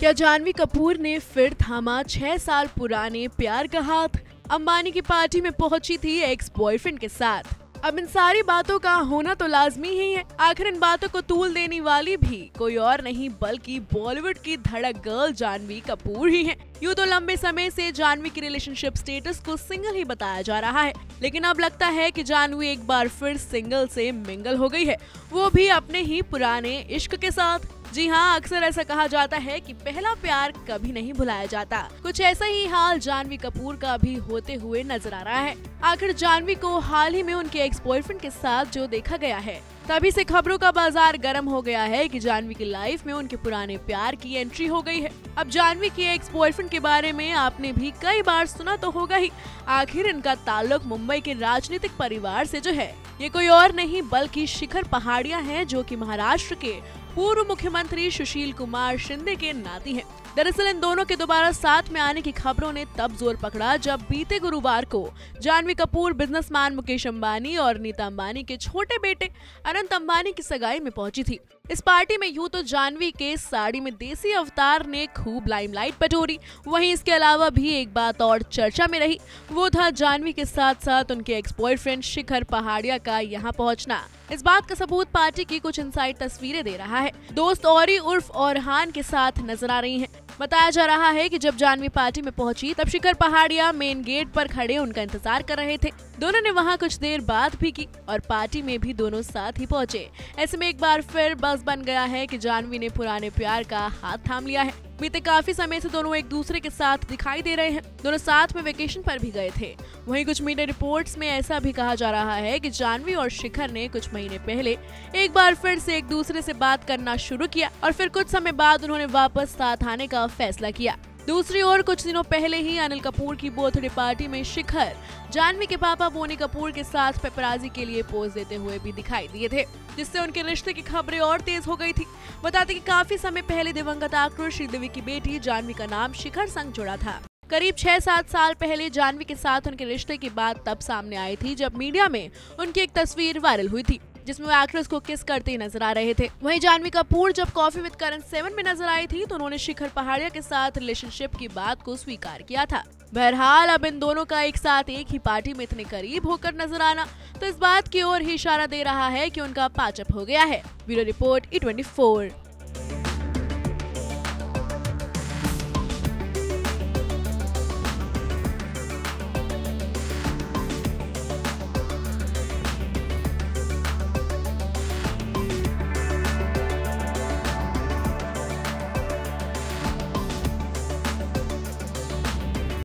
क्या जानवी कपूर ने फिर थामा छह साल पुराने प्यार का हाथ अंबानी की पार्टी में पहुँची थी एक्स बॉयफ्रेंड के साथ? अब इन सारी बातों का होना तो लाजमी ही है। आखिर इन बातों को तूल देने वाली भी कोई और नहीं, बल्कि बॉलीवुड की धड़क गर्ल जानवी कपूर ही है। यूँ तो लंबे समय से जानवी की रिलेशनशिप स्टेटस को सिंगल ही बताया जा रहा है। लेकिन अब लगता है कि जानवी एक बार फिर सिंगल से मिंगल हो गई है। वो भी अपने ही पुराने इश्क के साथ। जी हाँ अक्सर ऐसा कहा जाता है कि पहला प्यार कभी नहीं भुलाया जाता। कुछ ऐसा ही हाल जानवी कपूर का भी होते हुए नज़र आ रहा है। आखिर जानवी को हाल ही में उनके एक्स बॉयफ्रेंड के साथ जो देखा गया है, तभी से खबरों का बाज़ार गर्म हो गया है कि जानवी की लाइफ में उनके पुराने प्यार की एंट्री हो गई है। अब जानवी के एक्स बॉयफ्रेंड के बारे में आपने भी कई बार सुना तो होगा ही। आखिर इनका ताल्लुक मुंबई के राजनीतिक परिवार से जो है। ये कोई और नहीं, बल्कि शिखर पहाड़िया है जो कि महाराष्ट्र के पूर्व मुख्यमंत्री सुशील कुमार शिंदे के नाती हैं। दरअसल इन दोनों के दोबारा साथ में आने की खबरों ने तब ज़ोर पकड़ा जब बीते गुरुवार को जानवी कपूर, बिजनेसमैन मुकेश अंबानी और नीता अंबानी के छोटे बेटे अनंत अंबानी की सगाई में पहुँची थी इस पार्टी में यूँ तो जानवी के साड़ी में देसी अवतार ने खूब लाइमलाइट बटोरी, वहीं इसके अलावा भी एक बात और चर्चा में रही वो था जानवी के साथ साथ उनके एक्स बॉयफ्रेंड शिखर पहाड़िया का यहाँ पहुँचना। इस बात का सबूत पार्टी की कुछ इनसाइड तस्वीरें दे रहा है। दोस्त औरी उर्फ़ और हान के साथ नज़र आ रही हैं। बताया जा रहा है कि जब जानवी पार्टी में पहुँची, तब शिखर पहाड़िया मेन गेट पर खड़े उनका इंतज़ार कर रहे थे। दोनों ने वहाँ कुछ देर बात भी की और पार्टी में भी दोनों साथ ही पहुँचे। ऐसे में एक बार फिर बस बन गया है कि जानवी ने पुराने प्यार का हाथ थाम लिया है। बीते काफ़ी समय से दोनों एक दूसरे के साथ दिखाई दे रहे हैं। दोनों साथ में वेकेशन पर भी गए थे। वहीं कुछ मीडिया रिपोर्ट्स में ऐसा भी कहा जा रहा है कि जानवी और शिखर ने कुछ महीने पहले एक बार फिर से एक दूसरे से बात करना शुरू किया और फिर कुछ समय बाद उन्होंने वापस साथ आने का फैसला किया। दूसरी ओर, कुछ दिनों पहले ही अनिल कपूर की बर्थडे पार्टी में शिखर, जानवी के पापा बोनी कपूर के साथ पेपराजी के लिए पोज देते हुए भी दिखाई दिए थे, जिससे उनके रिश्ते की खबरें और तेज हो गई थी। बताते कि काफ़ी समय पहले दिवंगत एक्टर श्रीदेवी की बेटी जानवी का नाम शिखर संग जुड़ा था। करीब छह सात साल पहले जानवी के साथ उनके रिश्ते की बात तब सामने आई थी, जब मीडिया में उनकी एक तस्वीर वायरल हुई थी। जिसमें वो एक्ट्रेस को किस करते नज़र आ रहे थे। वहीं जानवी कपूर जब कॉफ़ी विद करण सेवन में नज़र आई थी तो उन्होंने शिखर पहाड़िया के साथ रिलेशनशिप की बात को स्वीकार किया था। बहरहाल, अब इन दोनों का एक साथ एक ही पार्टी में इतने करीब होकर नज़र आना तो इस बात की ओर ही इशारा दे रहा है कि उनका पाचअप हो गया है। Bureau report E twenty